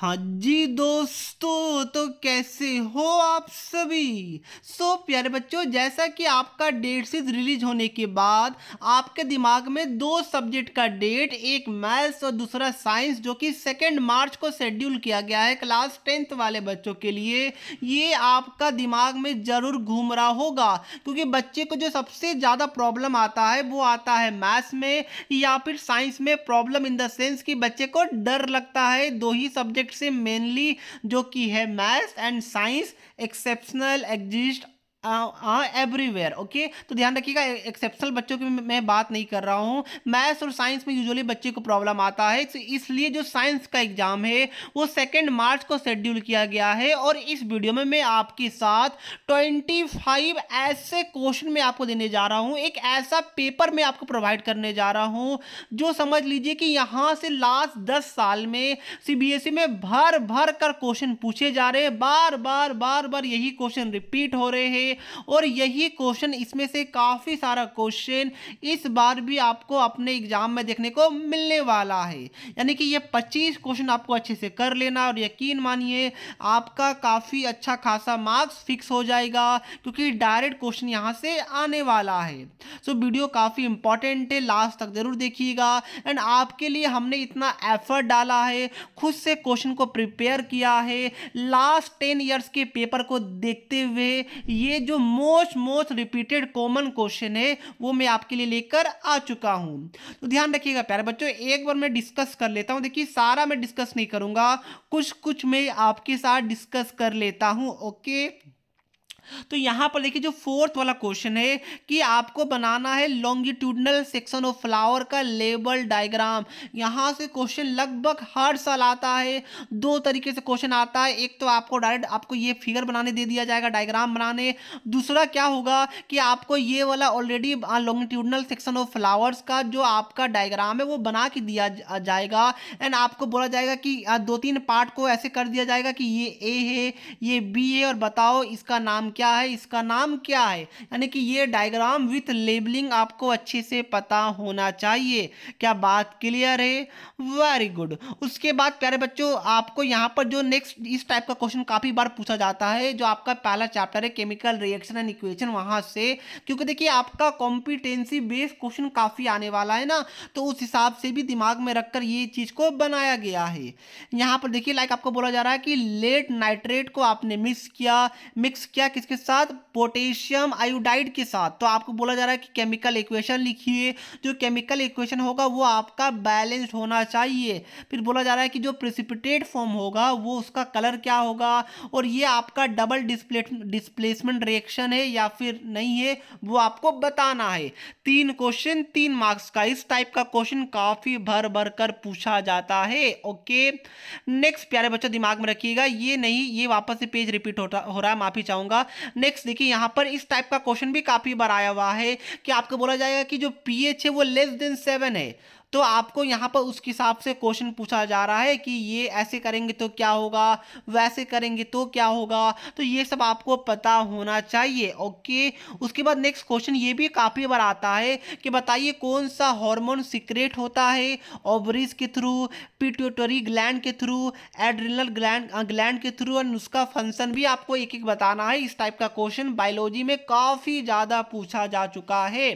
हाँ जी दोस्तों तो कैसे हो आप सभी? सो so, प्यारे बच्चों जैसा कि आपका डेट सीट रिलीज़ होने के बाद आपके दिमाग में दो सब्जेक्ट का डेट एक मैथ्स और दूसरा साइंस जो कि सेकेंड मार्च को शेड्यूल किया गया है क्लास टेंथ वाले बच्चों के लिए ये आपका दिमाग में ज़रूर घूम रहा होगा। क्योंकि बच्चे को जो सबसे ज़्यादा प्रॉब्लम आता है वो आता है मैथ्स में या फिर साइंस में प्रॉब्लम इन द सेंस कि बच्चे को डर लगता है दो ही सब्जेक्ट सब्जेक्ट से मेनली जो कि है maths and science exceptional exist everywhere okay तो ध्यान रखिएगा एक्सेप्शनल बच्चों की मैं बात नहीं कर रहा हूँ। मैथ्स और साइंस में यूजुअली बच्चे को प्रॉब्लम आता है तो इसलिए जो साइंस का एग्ज़ाम है, वो सेकेंड मार्च को शेड्यूल किया गया है और इस वीडियो में मैं आपके साथ 25 ऐसे क्वेश्चन में आपको देने जा रहा हूँ। एक ऐसा पेपर मैं आपको प्रोवाइड करने जा रहा हूँ, जो समझ लीजिए कि यहाँ से लास्ट दस साल में सीबीएसई में भर भर कर क्वेश्चन पूछे जा रहे हैं। बार बार बार बार यही क्वेश्चन रिपीट हो रहे हैं। और यही क्वेश्चन इसमें से काफ़ी सारा क्वेश्चन इस बार भी आपको अपने एग्ज़ाम में देखने को मिलने वाला है। यानी कि ये 25 क्वेश्चन आपको अच्छे से कर लेना और यकीन मानिए, आपका काफ़ी अच्छा खासा मार्क्स फिक्स हो जाएगा क्योंकि डायरेक्ट क्वेश्चन यहाँ से आने वाला है। सो, वीडियो काफ़ी इंपॉर्टेंट है, लास्ट तक ज़रूर देखिएगा। एंड आपके लिए हमने इतना एफर्ट डाला है, खुद से क्वेश्चन को प्रिपेयर किया है, लास्ट टेन ईयर्स के पेपर को देखते हुए ये जो most most repeated common question है, वो मैं आपके लिए लेकर आ चुका हूँ। तो ध्यान रखिएगा प्यारे बच्चों, एक बार मैं डिस्कस कर लेता हूँ। देखिए, सारा मैं डिस्कस नहीं करूँगा कुछ कुछ मैं आपके साथ डिस्कस कर लेता हूँ ओके तो यहाँ पर देखिए जो फोर्थ वाला क्वेश्चन है कि आपको बनाना है लॉन्गिट्यूडनल सेक्शन ऑफ़ फ्लावर का लेबल डायग्राम यहाँ से क्वेश्चन लगभग हर साल आता है, दो तरीके से क्वेश्चन आता है। एक तो आपको डायरेक्ट आपको ये फिगर बनाने दे दिया जाएगा डायग्राम बनाने। दूसरा क्या होगा कि आपको ये वाला already longitudinal section of flowers का जो आपका डायग्राम है वो बना के दिया जाएगा। एंड आपको बोला जाएगा कि दो तीन पार्ट को ऐसे कर दिया जाएगा कि ये ए है, ये बी है और बताओ इसका नाम क्या है, इसका नाम क्या है? यानी कि ये डायग्राम विथ लेबलिंग आपको अच्छे से पता होना चाहिए। क्या बात क्लियर है? वेरी गुड उसके बाद प्यारे बच्चों, आपको यहाँ पर जो नेक्स्ट इस टाइप का क्वेश्चन काफ़ी बार पूछा जाता है, जो आपका पहला चैप्टर है केमिकल रिएक्शन एंड इक्वेशन वहाँ से। क्योंकि देखिए, आपका कॉम्पिटेंसी बेस्ड क्वेश्चन काफ़ी आने वाला है ना तो उस हिसाब से भी दिमाग में रखकर ये चीज़ को बनाया गया है। यहाँ पर देखिए लाइक आपको बोला जा रहा है कि लेट नाइट्रेट को आपने मिक्स किया मिक्स किया किस किसके साथ पोटेशियम आयोडाइड के साथ। तो आपको बोला जा रहा है कि केमिकल इक्वेशन लिखिए। जो केमिकल इक्वेशन होगा, वो आपका बैलेंस्ड होना चाहिए। फिर बोला जा रहा है कि जो प्रिसिपिटेट फॉर्म होगा, वो उसका कलर क्या होगा? और ये आपका डबल डिस्प्ले डिस्प्लेसमेंट रिएक्शन है या फिर नहीं है, वो आपको बताना है। तीन क्वेश्चन, तीन मार्क्स का। इस टाइप का क्वेश्चन काफ़ी भर भर कर पूछा जाता है, ओके? नेक्स्ट, प्यारे बच्चों, दिमाग में रखिएगा। ये नहीं, ये वापस से पेज रिपीट होता, हो रहा है, माफ़ी चाहूँगा। नेक्स्ट देखिए, यहाँ पर इस टाइप का क्वेश्चन भी काफ़ी बार आया हुआ है कि आपको बोला जाएगा कि जो पीएच है वो लेस देन सेवन है। तो आपको यहाँ पर उसके हिसाब से क्वेश्चन पूछा जा रहा है कि ये ऐसे करेंगे तो क्या होगा, वैसे करेंगे तो क्या होगा? तो ये सब आपको पता होना चाहिए ओके उसके बाद नेक्स्ट क्वेश्चन ये भी काफ़ी बार आता है कि बताइए कौन सा हार्मोन सिक्रेट होता है? ओवरीज के थ्रू पिट्यूटरी ग्लैंड के थ्रू एड्रिनल ग्लैंड ग्लैंड के थ्रू और उसका फ़ंक्शन भी आपको एक एक बताना है। इस टाइप का क्वेश्चन बायोलॉजी में काफ़ी ज़्यादा पूछा जा चुका है।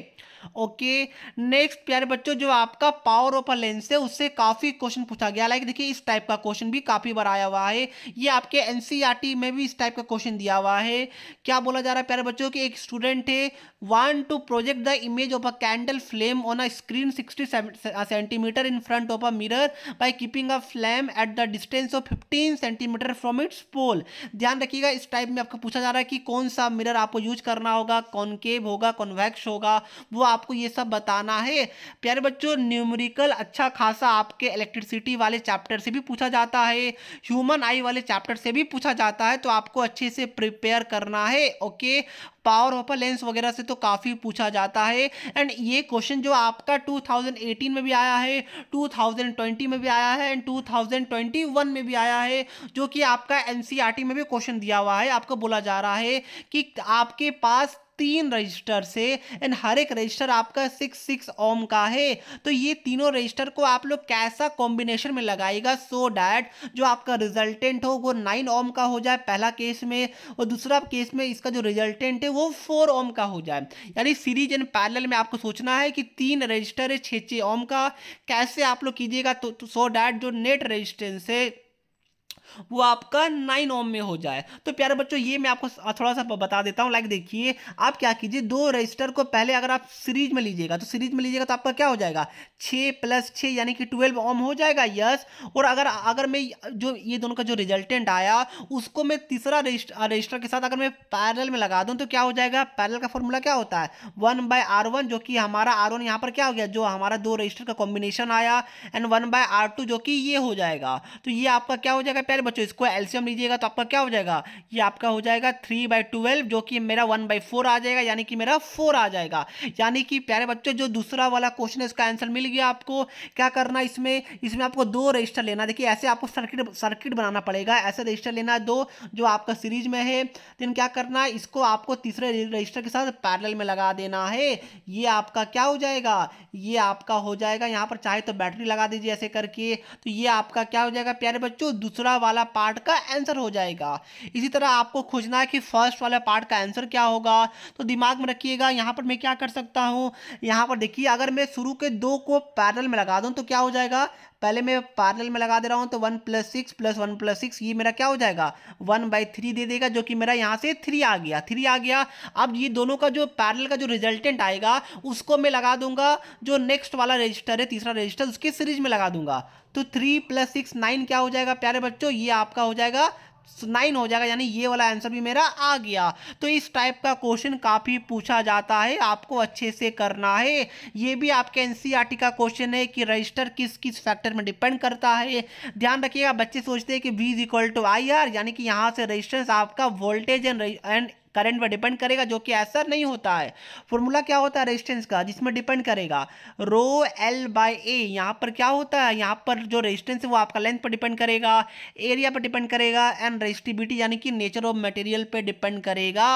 ओके नेक्स्ट प्यारे बच्चों, जो आपका पावर ऑफ़ लेंस है, उससे काफ़ी क्वेश्चन पूछा गया। लाइक देखिए, इस टाइप का क्वेश्चन भी काफ़ी बार आया हुआ है। ये आपके एनसीईआरटी में भी इस टाइप का क्वेश्चन दिया हुआ है। क्या बोला जा रहा है, प्यारे बच्चों, की एक स्टूडेंट है want to project the image of a candle flame on a screen sixty centimetre in front of a mirror by keeping a flame at the distance of fifteen centimetre from its pole ध्यान रखिएगा, इस type में आपको पूछा जा रहा है कि कौन सा मिरर आपको यूज़ करना होगा कॉनकेव होगा कॉन्वेक्स होगा, वो आपको ये सब बताना है। प्यारे बच्चों न्यूमरिकल अच्छा खासा आपके इलेक्ट्रिसिटी वाले चैप्टर से भी पूछा जाता है। ह्यूमन आई वाले चैप्टर से भी पूछा जाता है तो आपको अच्छे से प्रिपेयर करना है ओके पावर ऑफ़ लेंस वगैरह से तो काफ़ी पूछा जाता है। एंड ये क्वेश्चन जो आपका 2018 में भी आया है 2020 में भी आया है एंड 2021 में भी आया है, जो कि आपका एनसीईआरटी में भी क्वेश्चन दिया हुआ है। आपको बोला जा रहा है कि आपके पास तीन रजिस्टर से एंड हर एक रजिस्टर आपका सिक्स सिक्स ओम का है। तो ये तीनों रजिस्टर को आप लोग कैसा कॉम्बिनेशन में लगाएगा सो डैट जो आपका रिजल्टेंट हो, वो नाइन ओम का हो जाए पहला केस में, और दूसरा केस में इसका जो रिजल्टेंट है, वो फोर ओम का हो जाए। यानी सीरीज़ एंड पैरेलल में आपको सोचना है कि तीन रजिस्टर है छः छः ओम का। कैसे आप लोग कीजिएगा? तो सो डैट जो नेट रजिस्टेंस है वो आपका नाइन ओम में हो जाए। तो प्यारे बच्चों, ये मैं आपको थोड़ा सा बता देता हूँ। लाइक देखिए, आप क्या कीजिए, दो रजिस्टर को पहले अगर आप सीरीज़ में लीजिएगा तो सीरीज़ में लीजिएगा तो आपका क्या हो जाएगा? छः प्लस छः यानी कि ट्वेल्व ओम हो जाएगा, यस। और अगर अगर मैं जो, ये दोनों का जो रिजल्टेंट आया, उसको मैं तीसरा रजिस्टर के साथ अगर मैं पैरल में लगा दूँ तो क्या हो जाएगा? पैरल का फॉर्मूला क्या होता है? वन बाय आर वन, जो कि हमारा आर वन यहाँ पर क्या हो गया? जो हमारा दो रजिस्टर का कॉम्बिनेशन आया, and one by R two, जो कि ये हो जाएगा। तो ये आपका क्या हो जाएगा, प्यारे बच्चों, इसको एल्सियम लीजिएगा तो आपका क्या हो जाएगा? ये आपका हो जाएगा थ्री बाई ट्वेल्व जो कि मेरा वन बाई फोर आ जाएगा, यानी कि मेरा फोर आ जाएगा। यानी कि प्यारे बच्चों, जो दूसरा वाला क्वेश्चन है, इसका आंसर मिल गया आपको। क्या करना इसमें? इसमें आपको दो रजिस्टर लेना देखिए, ऐसे आपको सर्किट सर्किट बनाना पड़ेगा। ऐसे रजिस्टर लेना दो, जो आपका सीरीज़ में है। देन क्या करना है? इसको आपको तीसरे रजिस्टर के साथ पैरेलल में लगा देना है। ये आपका क्या हो जाएगा? ये आपका हो जाएगा यहाँ पर, चाहे तो बैटरी लगा दीजिए ऐसे करके। तो ये आपका क्या हो जाएगा, प्यारे बच्चों? दूसरा वाला पार्ट का आंसर हो जाएगा। इसी तरह आपको खोजना है कि फ़र्स्ट वाला पार्ट का आंसर क्या होगा। तो दिमाग में रखिएगा, यहाँ पर मैं क्या कर सकता हूँ? यहाँ पर देखिए, अगर मैं शुरू के दो को पैरल में लगा दूँ तो क्या हो जाएगा? पहले मैं पार्लर में लगा दे रहा हूँ तो one plus six plus one plus six ये मेरा क्या हो जाएगा? वन बाई थ्री दे देगा, जो कि मेरा यहाँ से थ्री आ गया। थ्री आ गया। अब ये दोनों का जो पैरल का जो रिजल्टेंट आएगा, उसको मैं लगा दूँगा, जो नेक्स्ट वाला रजिस्टर है, तीसरा रजिस्टर उसके सीरीज़ में लगा दूँगा। तो थ्री प्लस सिक्स नाइन क्या हो जाएगा, प्यारे बच्चों? ये आपका हो जाएगा नाइन हो जाएगा, यानी ये वाला आंसर भी मेरा आ गया। तो इस टाइप का क्वेश्चन काफ़ी पूछा जाता है, आपको अच्छे से करना है। ये भी आपके एन का क्वेश्चन है कि रजिस्टर किस किस फैक्टर में डिपेंड करता है। ध्यान रखिएगा, बच्चे सोचते हैं कि V is equal to I R यानी कि यहाँ से रजिस्टेंस आपका वोल्टेज एंड एंड करंट पर डिपेंड करेगा, जो कि ऐसा नहीं होता है। फॉर्मूला क्या होता है? रेजिस्टेंस का, जिसमें डिपेंड करेगा। रो एल बाई ए यहाँ पर क्या होता है? यहाँ पर जो रेजिस्टेंस है, वो आपका लेंथ पर डिपेंड करेगा एरिया पर डिपेंड करेगा एंड रेजिस्टिविटी यानी कि नेचर ऑफ़ मटेरियल पे डिपेंड करेगा।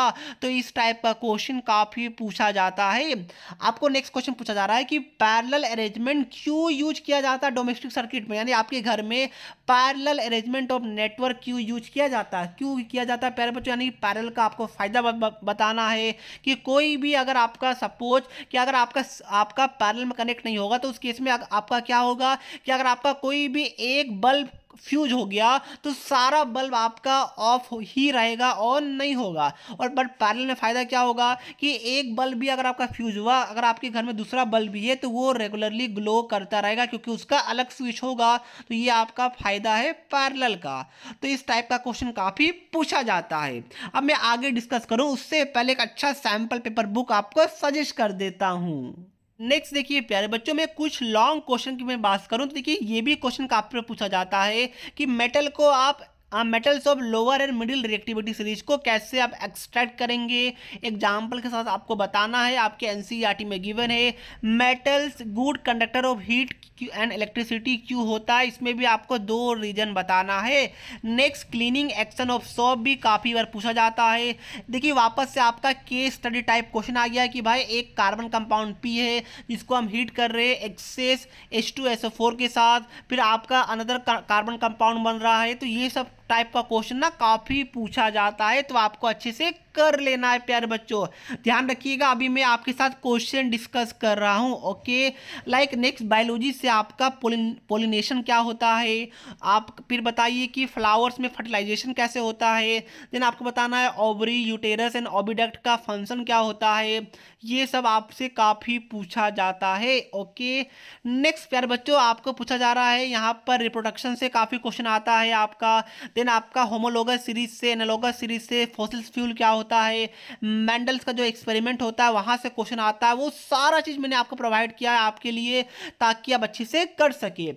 तो इस टाइप का क्वेश्चन काफ़ी पूछा जाता है। आपको नेक्स्ट क्वेश्चन पूछा जा रहा है कि पैरल अरेंजमेंट क्यों यूज़ किया जाता है डोमेस्टिक सर्किट में? यानी आपके घर में पैरल अरेंजमेंट ऑफ़ नेटवर्क क्यों यूज़ किया जाता है? क्यों किया जाता है? पैरल बच्चों यानी पैरल का आपको फ़ायदा फ़ायदा बताना है कि कोई भी अगर आपका सपोज़ कि अगर आपका आपका पैरल में कनेक्ट नहीं होगा तो उस केस में आपका क्या होगा कि अगर आपका कोई भी एक बल्ब फ्यूज हो गया तो सारा बल्ब आपका ऑफ़ ही रहेगा ऑन नहीं होगा। और बट पैरल में फ़ायदा क्या होगा कि एक बल्ब भी अगर आपका फ्यूज हुआ, अगर आपके घर में दूसरा बल्ब भी है तो वो रेगुलरली ग्लो करता रहेगा क्योंकि उसका अलग स्विच होगा। तो ये आपका फ़ायदा है पैरल का। तो इस टाइप का क्वेश्चन काफ़ी पूछा जाता है। अब मैं आगे डिस्कस करूँ, उससे पहले एक अच्छा सैंपल पेपर बुक आपको सजेस्ट कर देता हूँ। नेक्स्ट देखिए, प्यारे बच्चों, में कुछ लॉन्ग क्वेश्चन की मैं बात करूँ। तो देखिए, ये भी क्वेश्चन काफ़ी पूछा जाता है कि मेटल को आप metals of lower and middle reactivity series को कैसे आप एक्सट्रैक्ट करेंगे? एग्ज़ाम्पल के साथ आपको बताना है, आपके एनसीईआरटी में गिवन है। Metals good conductor of heat and electricity क्यों होता है। इसमें भी आपको दो रीजन बताना है। Next cleaning action of soap भी काफ़ी बार पूछा जाता है। देखिए, वापस से आपका केस स्टडी टाइप क्वेश्चन आ गया कि भाई, एक कार्बन कंपाउंड पी है, जिसको हम हीट कर रहे हैं एक्सेस एच के साथ। फिर आपका अनदर कार्बन कंपाउंड बन रहा है। तो ये सब टाइप का क्वेश्चन ना काफ़ी पूछा जाता है तो आपको अच्छे से कर लेना है, प्यारे बच्चों। ध्यान रखिएगा, अभी मैं आपके साथ क्वेश्चन डिस्कस कर रहा हूँ ओके लाइक नेक्स्ट बायोलॉजी से आपका पोलिनेशन क्या होता है? आप फिर बताइए कि फ्लावर्स में फर्टिलाइजेशन कैसे होता है? देन आपको बताना है ओवरी यूटेरस एंड ओबिडक्ट का फ़ंक्शन क्या होता है? ये सब आपसे काफ़ी पूछा जाता है ओके नेक्स्ट प्यारे बच्चों, आपको पूछा जा रहा है, यहाँ पर रिप्रोडक्शन से काफ़ी क्वेश्चन आता है आपका। देन आपका होमोलोगस सीरीज़ से एनालोगस सीरीज़ से फॉसिल्स फ्यूल क्या होता है मैंडल्स का जो एक्सपेरिमेंट होता है, वहाँ से क्वेश्चन आता है, वो सारा चीज़ मैंने आपको प्रोवाइड किया है आपके लिए, ताकि आप अच्छे से कर सके।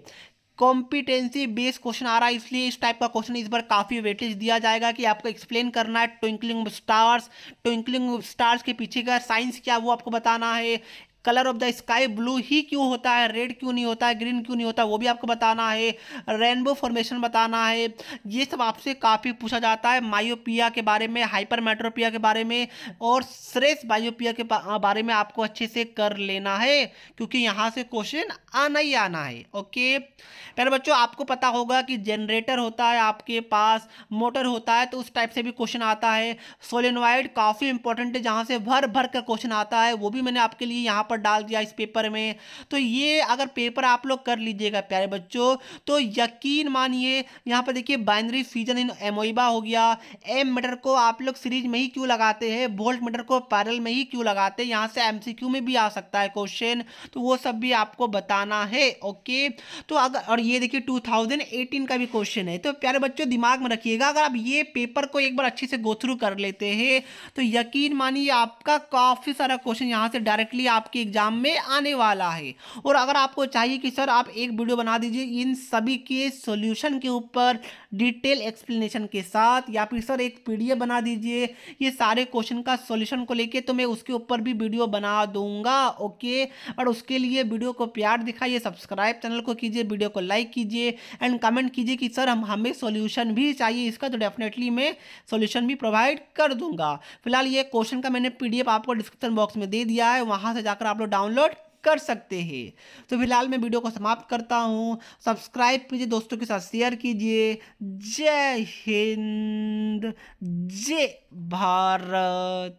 कॉम्पिटेंसी बेस्ड क्वेश्चन आ रहा है, इसलिए इस टाइप का क्वेश्चन इस बार काफ़ी वेटेज दिया जाएगा कि आपको एक्सप्लेन करना है ट्विंकलिंग स्टार्स ट्विंकलिंग स्टार्स के पीछे का साइंस क्या वो आपको बताना है। Colour of the sky blue ही क्यों होता है? रेड क्यों नहीं होता है? ग्रीन क्यों नहीं होता वो भी आपको बताना है। रेनबो फॉर्मेशन बताना है। ये सब आपसे काफ़ी पूछा जाता है मायोपिया के बारे में हाइपर के बारे में और श्रेष्ठ बायोपिया के बारे में आपको अच्छे से कर लेना है, क्योंकि यहाँ से क्वेश्चन आना ही आना है। ओके? पहले बच्चों, आपको पता होगा कि जनरेटर होता है आपके पास, मोटर होता है तो उस टाइप से भी क्वेश्चन आता है। सोलेनोइड काफ़ी इंपॉर्टेंट है, जहाँ से भर भर कर क्वेश्चन आता है। वो भी मैंने आपके लिए यहाँ पर डाल दिया इस पेपर में। तो ये अगर पेपर आप लोग कर लीजिएगा प्यारे बच्चों तो यकीन मानिए, यहाँ पर देखिए बाइनरी फीजन इन एमोइबा हो गया। एम मीटर को आप लोग सीरीज़ में ही क्यों लगाते हैं? वोल्ट मीटर को पैरल में ही क्यों लगाते हैं? यहाँ से एमसीक्यू में भी आ सकता है क्वेश्चन। तो वो सब भी आपको बताना है, ओके? तो अगर, और ये देखिए 2018 का भी क्वेश्चन है। तो प्यारे बच्चों, दिमाग में रखिएगा, अगर आप ये पेपर को एक बार अच्छे से गो थ्रू कर लेते हैं तो यकीन मानिए आपका काफ़ी सारा क्वेश्चन यहाँ से डायरेक्टली आपके एग्ज़ाम में आने वाला है। और अगर आपको चाहिए कि सर आप एक वीडियो बना दीजिए इन सभी के सोल्यूशन के ऊपर डिटेल एक्सप्लेनेशन के साथ, या फिर सर एक पीडीएफ बना दीजिए, ये सारे क्वेश्चन का सॉल्यूशन को लेके तो मैं उसके ऊपर भी वीडियो बना दूँगा, ओके? और उसके लिए वीडियो को प्यार दिखाइए, सब्सक्राइब चैनल को कीजिए, वीडियो को लाइक कीजिए, एंड कमेंट कीजिए कि सर हम, हमें सॉल्यूशन भी चाहिए, इसका तो डेफिनेटली मैं सॉल्यूशन भी प्रोवाइड कर दूँगा। फ़िलहाल ये क्वेश्चन का मैंने पीडीएफ आपको डिस्क्रिप्शन बॉक्स में दे दिया है, वहाँ से जाकर आप लोग डाउनलोड कर सकते हैं। तो फ़िलहाल मैं वीडियो को समाप्त करता हूँ। सब्सक्राइब कीजिए, दोस्तों के साथ शेयर कीजिए। जय हिंद, जय भारत।